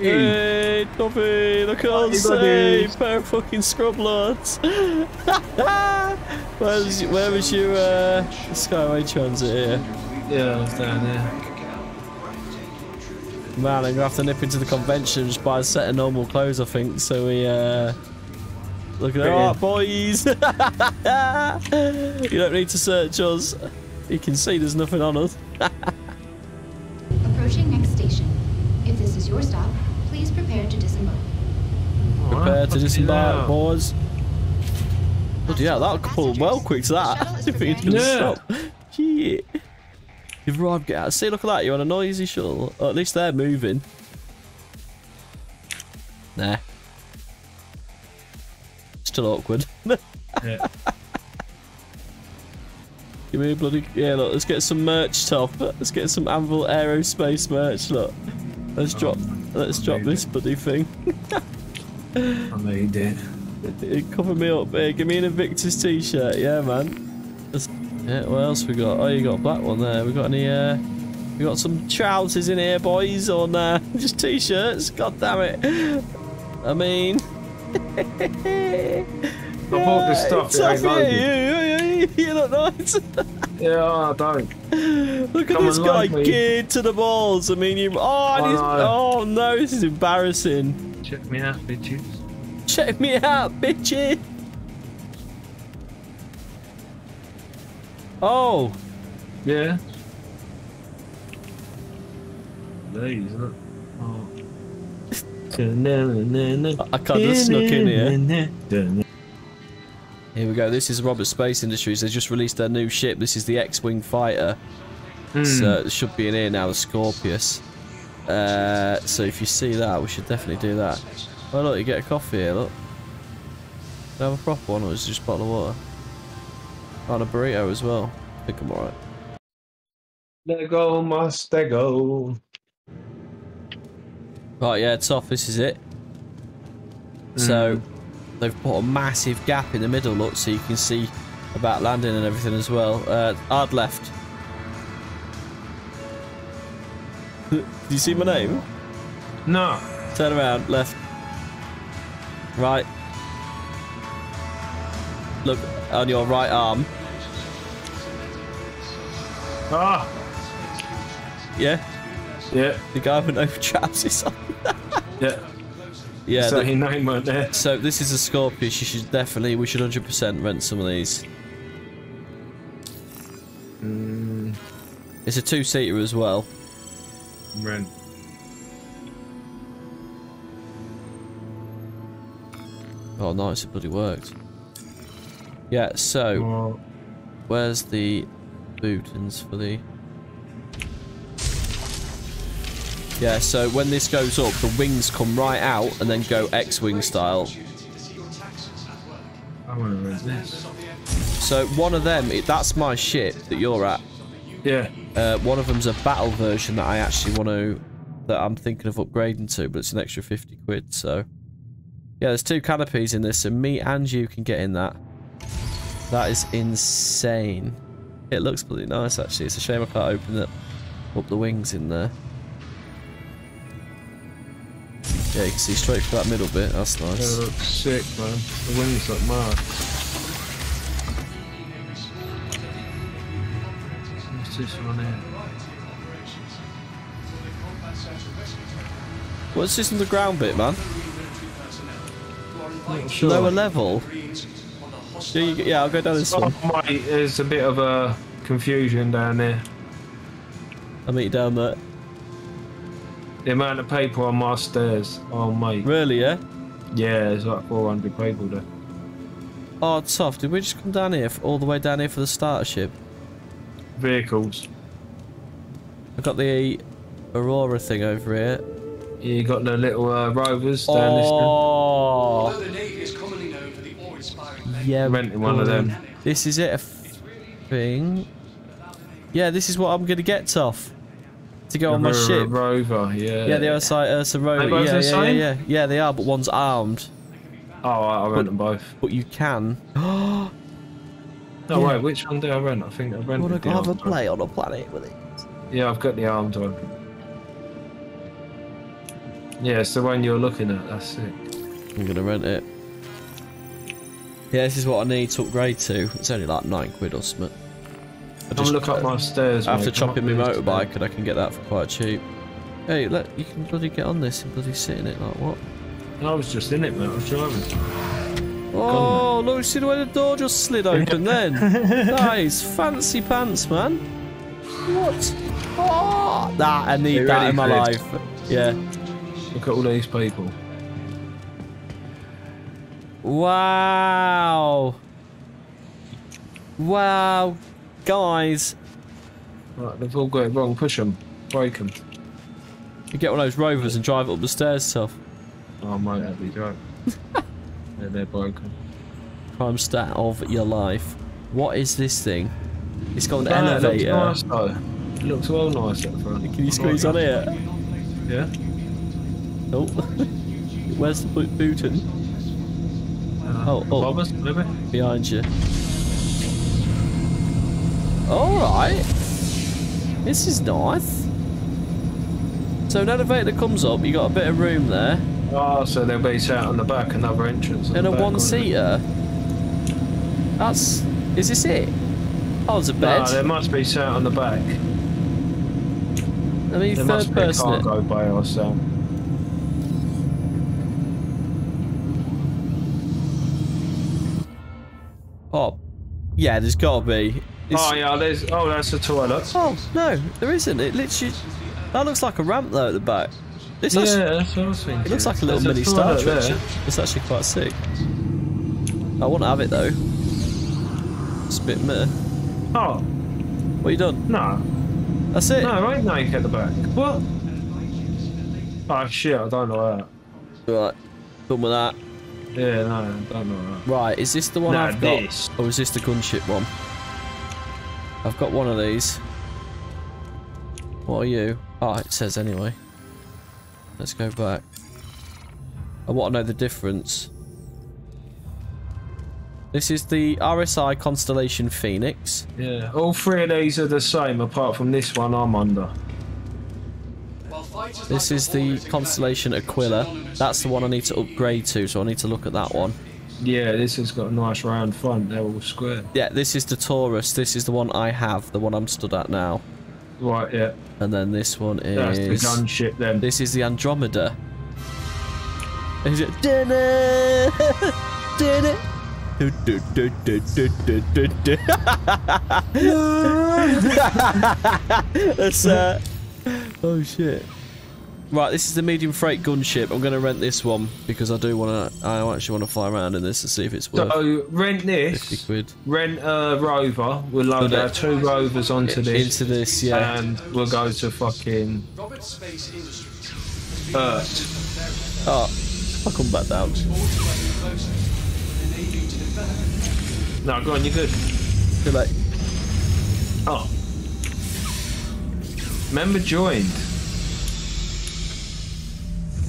Hey! Hey, Duffy, look at us, Hey, hey, pair of fucking scrub lords. Where's, where was your uh, Skyway Transit here? Yeah, it's down there. Man, I'm gonna have to nip into the convention and just buy a set of normal clothes, I think, so we, uh... Look at that, boys! you don't need to search us. You can see there's nothing on us. Approaching next station. If this is your stop, please prepare to disembark. Prepare to disembark, boys. Bloody hell, that'll pull well quick to that. I didn't think it was Yeah. gonna stop. Shit. You've arrived, get out. See, look at that, you're on a noisy shuttle. Or at least they're moving. Nah. Still awkward. Yeah. Give me a bloody... Yeah, look, let's get some merch, top. Let's get some Anvil Aerospace merch, look. Let's Oh, drop... Let's drop this bloody thing. I made it. It- Cover me up, here. Give me an Invictus t-shirt, yeah, man. Yeah, what else we got? Oh, you got a black one there. We got any? Uh, we got some trousers in here, boys, or nah? Just t-shirts. God damn it! I mean, I bought this stuff. It ain't yeah, loaded. You, look nice. Yeah, I don't. look at this guy me. geared to the balls. I mean, you. Oh, and I he's- know. oh no, this is embarrassing. Check me out, bitches. Check me out, bitches. Oh. Yeah. These, isn't it? Oh. I can't just snuck in here. Here we go. This is Robert Space Industries. They just released their new ship. This is the X-wing fighter. Hmm. So it should be in here now. The Scorpius. Uh, so if you see that, we should definitely do that. Oh look, you get a coffee here. Look. Do I have a proper one, or is it just a bottle of water? Oh, and a burrito as well. I think I'm alright. Let go, must they go. Right, yeah, it's off. This is it. Hmm. So they've put a massive gap in the middle. Look, so you can see about landing and everything as well. Uh, hard left. Do you see my name? No. Turn around, left. Right. Look on your right arm. Ah. Yeah, Yeah. the guy with no trousers on. Yeah. Yeah. so the- his name weren't there. So this is a Scorpius. You should definitely, we should 100% rent some of these. Mm, It's a two-seater as well. rent. Oh, nice, it bloody worked. Yeah. So where's the bootins for the? Yeah. So when this goes up, the wings come right out and then go X-wing style. I want to this. So one of them, it, that's my ship that you're at. Yeah. Uh, one of them's a battle version that I actually want to, that I'm thinking of upgrading to, but it's an extra 50 quid, so. Yeah, there's two canopies in this, and me and you can get in that. That is insane. It looks pretty nice, actually. It's a shame I can't open it up the wings in there. Yeah, you can see straight for that middle bit. That's nice. nice. look sick, man. The wings like mad. What's this one here? What's this in the ground bit, man? Sure. Lower level? Yeah, you, yeah, I'll go down this one. Mate, there's a bit of a confusion down there. I'll meet you down there. The amount of people on my stairs. Oh, mate. Really, yeah? Yeah, there's like 400 people there. Oh, tough. Did we just come down here, f- all the way down here for the starter ship? Vehicles. I've got the Aurora thing over here. You got the little uh, rovers down this Oh, Though the Navy is commonly known for the awe-inspiring yeah. Renting one of them. This is it, a thing. Yeah, this is what I'm gonna get, Tough. To go on my Ro- ship. Rover, yeah. Yeah, the other side, Ursa uh, Rover. They both Yeah, the yeah, yeah, yeah. Yeah, they are, but one's armed. Oh, I, I rent them both. But you can. No, Yeah. wait, which one do I rent? I think I rented Wanna the have a armed one. play on a planet with it? Yeah, I've got the armed one. Yeah, it's the one you're looking at. That's it. I'm gonna rent it. Yeah, this is what I need to upgrade to. It's only like nine quid or something. I Come look up my stairs. After mate. Come chopping my motorbike, and I can get that for quite cheap. Hey, let you can bloody get on this and bloody sit in it like what? I was just in it, mate. I was driving. Oh, look, see the way the door just slid open then. nice, fancy pants, man. What? Ah, oh, that I need that in my for life. Yeah. Look at all these people. Wow. Wow, guys. Right, they've all got it wrong. Push them. Break them. You get one of those rovers and drive it up the stairs, self. Oh, mate, that'd be great. yeah, they're broken. Prime stat of your life. What is this thing? It's got an No, it elevator. looks nice, though. It looks well nice at the front. Can you squeeze on it? Yeah. Oh. Where's the boot booting? Uh, Oh, oh. Bobbers, maybe? Behind you. Alright. This is nice. So an elevator that comes up, you got a bit of room there. Oh, so they'll be sat on the back, another entrance. And a one-seater. That's. Is this it? Oh, there's a bed. No, they must be sat on the back. I mean, There must third be a person. it. cargo bay or something. Oh, yeah, there's gotta be. It's- Oh yeah, there's. Oh, that's the toilet. Oh, no, there isn't. It literally. That looks like a ramp though at the back. This Yeah, actually- that's what I was thinking. it looks like a little There's mini Star Trek. there. It's actually quite sick. I want to have it though. It's a bit meh. Oh What you done? no, That's it. no, right now you get the back. What? Oh shit, I don't know that. Right, done with that. Yeah, no, I don't know that. Right, is this the one I've got, this. or is this the gunship one? I've got one of these. What are you? Oh, it says anyway. Let's go back. I want to know the difference. This is the RSI Constellation Phoenix. Yeah, all three of these are the same, apart from this one I'm under. This is the Constellation Aquila. That's the one I need to upgrade to, so I need to look at that one. Yeah, this has got a nice round front. They're all square. Yeah, this is the Taurus. This is the one I have, the one I'm stood at now. Right, yeah. And then this one is... That's the gunship then. This is the Andromeda. Is it? Dinner, dinner. That's uh. Oh shit. Right, this is the medium freight gunship. I'm going to rent this one because I do want to. I actually want to fly around in this to see if it's worth So rent 50 this, quid. rent a rover. We'll load our two rovers onto this, Into this, yeah. and we'll go to fucking Roberts Space Industries. Earth. Oh, I'll come back down. closer, enabling to develop No, go on, you're good. Good luck. Oh. Member joined.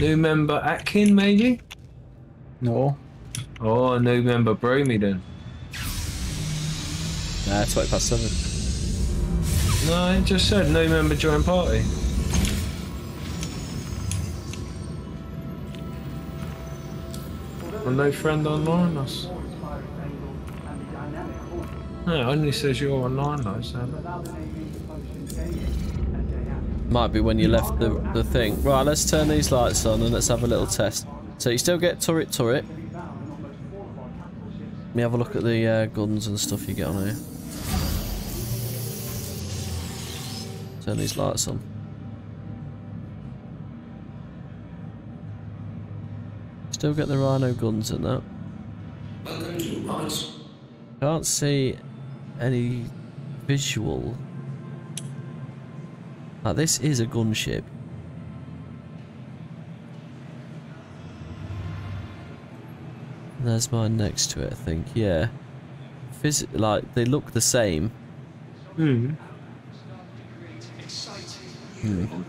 New member Atkin, maybe? No. Oh, new member Broomy then. Nah, 20 past 7. No, it just said new member join party. A new friend online, us. No, it only says you're online though, Sam. Might be when you left the, the thing. Right, let's turn these lights on and let's have a little test. So you still get turret turret. Let me have a look at the uh, guns and stuff you get on here. Turn these lights on. Still get the Rhino guns and that. Can't see any visual. Like this is a gunship. There's mine next to it, I think. Yeah. Phys like they look the same. Hmm.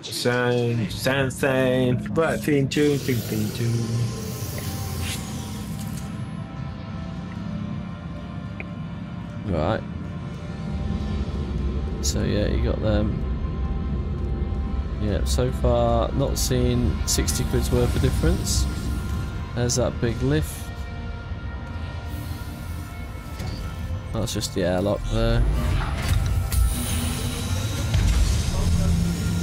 Same, same, same. But fin tune, fin fin tune. Right. So yeah, you got them. Yeah, so far not seen 60 quid's worth of difference. There's that big lift. That's just the airlock there.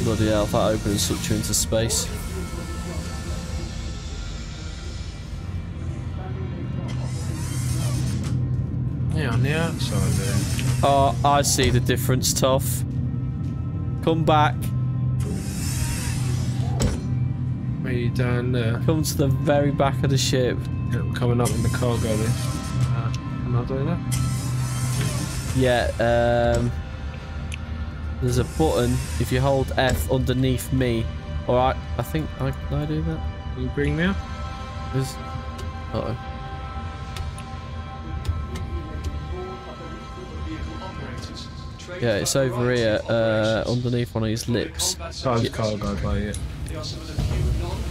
Bloody hell, if that opens such you into space. Yeah, on the outside there. Oh, I see the difference, Toff. Come back. Where you down there? Come to the very back of the ship. Yeah, we're coming up in the cargo list. Uh, can I do that? Yeah, um... There's a button, if you hold F underneath me. Alright, I think, I, can I do that? Will you bring me up? There's... Uh oh Vehicle operators. trained Yeah, it's over here, uh, underneath one of his lips. Times services. cargo by it.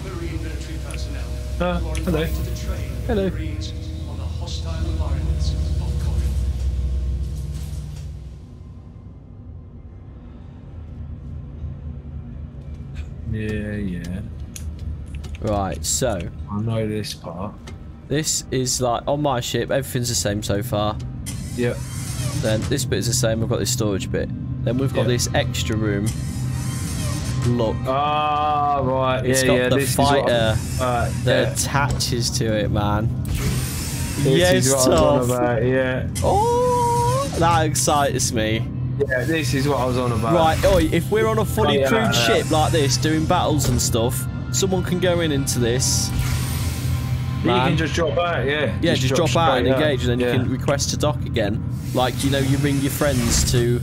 They are some of the few non-marine military personnel Ah, who are hello. invited to train Hello. Marines on the hostile environments of Corinth. Yeah, yeah. Right, so... I know this part. This is like, on my ship, everything's the same so far. Yep. Then this bit is the same, we've got this storage bit. Then we've got Yeah. this extra room. Look, Ah, right. It's yeah, got yeah. the this fighter uh, that yeah. attaches to it, man. This yes, is what I was on about. Yeah. Oh, that excites me. Yeah, this is what I was on about. Right, oi, if we're on a fully Oh, crewed ship like this, doing battles and stuff, someone can go in into this. You can just drop out, yeah. Yeah, just, drop, out and engage, and then yeah. you can request to dock again. Like you know, you ring your friends to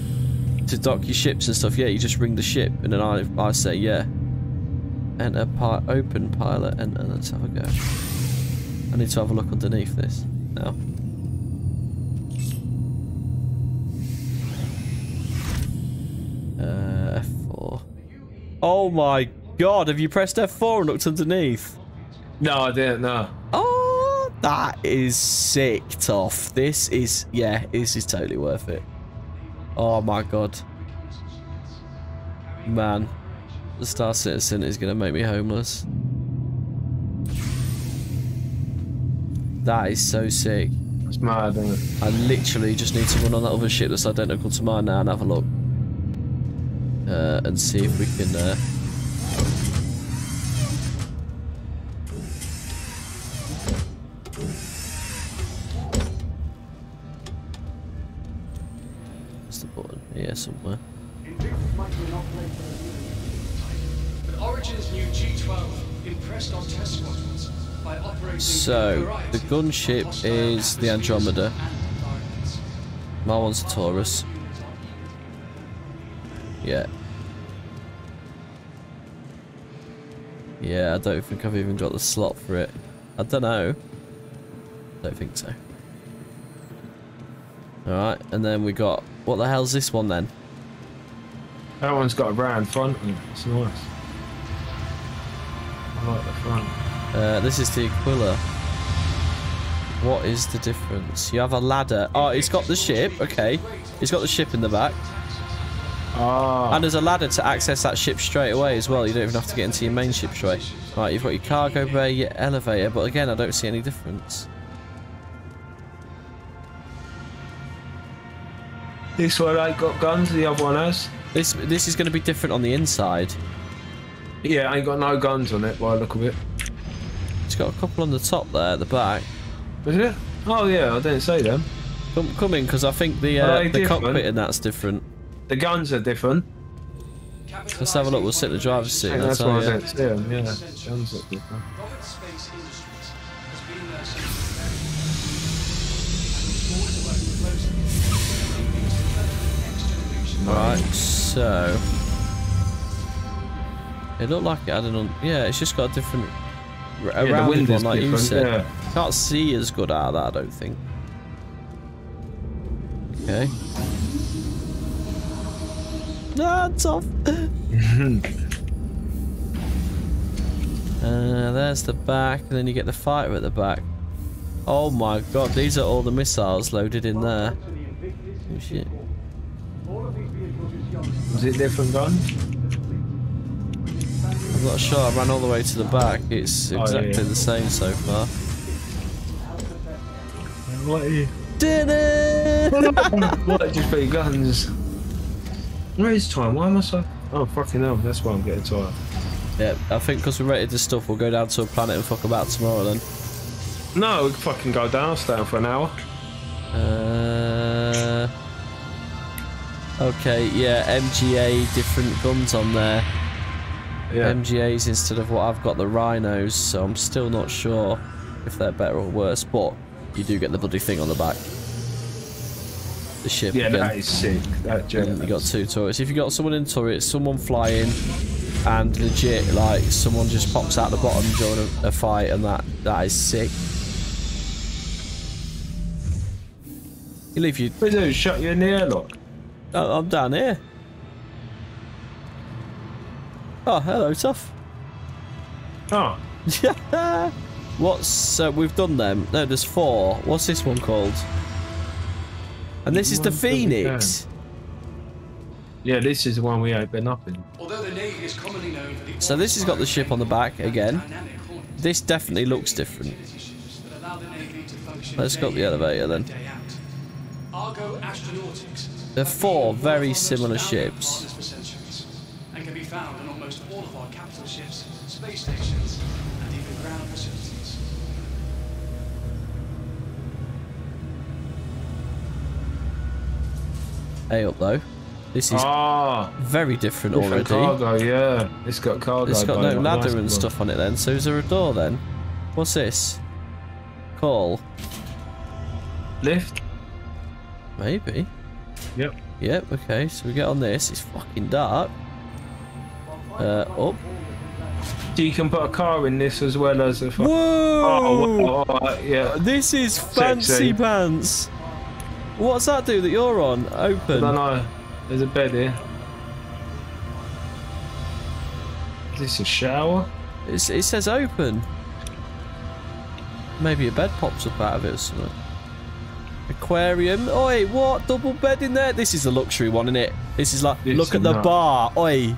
to dock your ships and stuff. Yeah, you just ring the ship, and then I I say yeah. Enter pi open pilot, and, and let's have a go. I need to have a look underneath this now. Uh, F4. Oh my god, have you pressed F4 and looked underneath? No, I didn't. No. Oh, that is sick, Toff. This is, yeah, this is totally worth it. Oh my god. Man, the Star Citizen is going to make me homeless. That is so sick. It's mad, isn't it? I literally just need to run on that other ship that's identical to mine now and have a look. Uh, and see if we can... Uh... operating So, in a variety the gunship is the Andromeda. and. My one's a Taurus. Yeah. Yeah, I don't think I've even got the slot for it. I don't know. Don't think so. Alright, and then we got... What the hell's this one then? That one's got a round front on it. It's nice. I like the front. Uh, this is the Aquila. What is the difference? You have a ladder. Oh, it's got the ship. Okay. It's got the ship in the back. Ah. And there's a ladder to access that ship straight away as well. You don't even have to get into your main ship straight. Right, you've got your cargo bay, your elevator, but again, I don't see any difference. This one ain't got guns, the other one has. This this is going to be different on the inside. Yeah, I ain't got no guns on it by the look of it. It's got a couple on the top there at the back. Is it? Oh yeah, I didn't say them. Come, come in, because I think the uh, the different? cockpit and that's different. The guns are different. Let's have a look. We'll sit in the driver's seat. And that's why I didn't see them. Yeah, guns are different. Right, so it looked like it had an. Yeah, it's just got a different. A Yeah, the wind one, is like you said. yeah. Can't see as good out of that, I don't think. Okay. Ah, it's off. uh, there's the back, and then you get the fighter at the back. Oh my god, these are all the missiles loaded in there. Oh shit. Was it different guns? I'm not sure. I ran all the way to the back. It's Oh, yeah, exactly the same so far. What? Dinner! what? It just for your guns. Where is time? Why am I so? Oh fucking hell! That's why I'm getting tired. yeah, I think because we rated this stuff, we'll go down to a planet and fuck about tomorrow then. No, we can fucking go down, stay down for an hour. Okay, yeah, MGA different guns on there. Yeah. MGAs instead of what I've got the rhinos, so I'm still not sure if they're better or worse, but you do get the bloody thing on the back. The ship yeah, again. that is sick. That. You got two turrets. If you got someone in turrets, someone flying, and legit like someone just pops out the bottom during a, a fight, and that that is sick. You leave you. What do? Shut you in the airlock. Oh, I'm down here. Oh, hello, tough. Oh, Yeah. What's uh, we've done them? No, there's four. What's this one called? And this is the One that we Phoenix. yeah. This is the one we ain't been up in. Although the Navy is commonly known for the So this has got the ship on the back again. This definitely looks different. issues that allow the Navy to function Let's go up the elevator then. They're four very of our most similar ships. partners for centuries, and can be found on almost all of our capital ships, space stations, and even ground facilities. A up though. This is Ah, very different different already. cargo. Yeah, it's got cargo. It's got no ladder nice and one. stuff on it then. So is there a door then? What's this? Call. Lift. Maybe. Yep. Yep, okay, so we get on this. It's fucking dark. Uh, up. So you can put a car in this as well as a. Whoa! Oh, well, alright, yeah. This is fancy Sexy. pants. What's that do that you're on? I don't Open. know. There's a bed here. Is this a shower? It's, it says open. Maybe a bed pops up out of it or something. Aquarium. Oi, what? Double bed in there? This is a luxury one, isn't it? This is like, This look at the not. bar. Oi.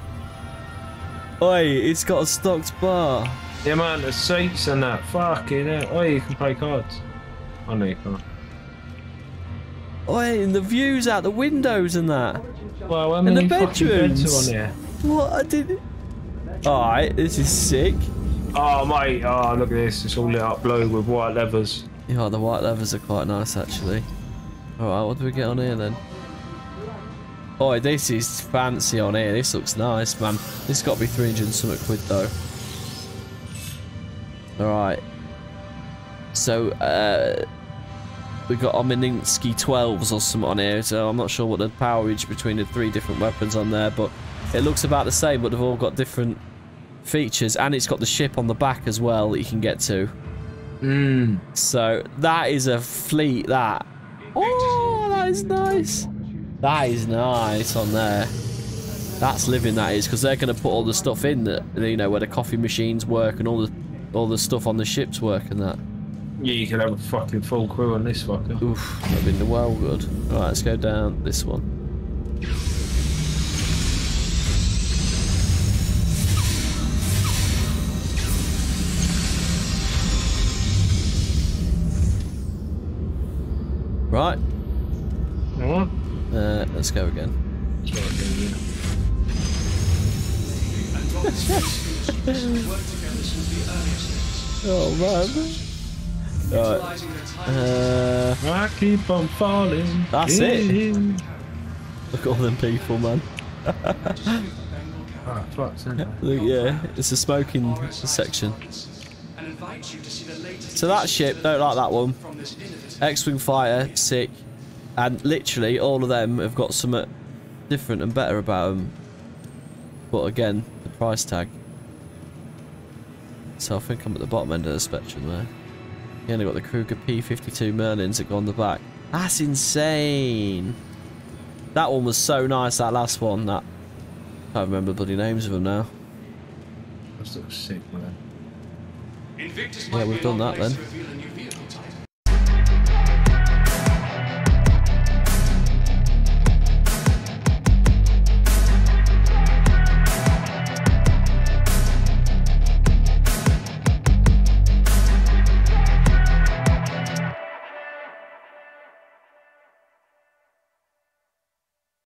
Oi, it's got a stocked bar. The amount of seats and that. Fucking hell. Oh, you can play cards. Oh, I know you can't. Oi, and the views out the windows and that. Well, how the many fucking beds bedrooms. on here? What? I did. Alright, this is sick. Oh, mate. Oh, look at this. It's all lit up blue with white levers. Yeah, the white levers are quite nice actually. Alright, what do we get on here then? Oh, this is fancy on here. This looks nice, man. This got to be 300 and something quid though. Alright. So, uh, we got Omnisky 12s or something on here, so I'm not sure what the powerage between the three different weapons on there, but it looks about the same, but they've all got different features, and it's got the ship on the back as well that you can get to. Mmm. So that is a fleet. That. Oh, that is nice. That is nice on there. That's living. That is because they're going to put all the stuff in that you know where the coffee machines work and all the all the stuff on the ships work and that. Yeah, you could have a fucking full crew on this fucker. Oof, that'd been well good. All right, let's go down this one. Right, Alright. uh, let's go again. And Roberts Space Industries worked together since the earliest days, Oh man. utilizing their time Uh, I keep on falling. That's it. look at all them people, man. to Bengal Ah, fuck, sake. Look, yeah, it's a smoking section. So that ship, don't like that one. from this innovative X-wing fighter, sick, and literally all of them have got something different and better about them. But again, the price tag. So I think I'm at the bottom end of the spectrum there. You only got the Kruger P52 Merlins that go on the back. That's insane. That one was so nice. That last one. That I can't remember the bloody names of them now. That's sort of sick, man. Yeah, we've done that then.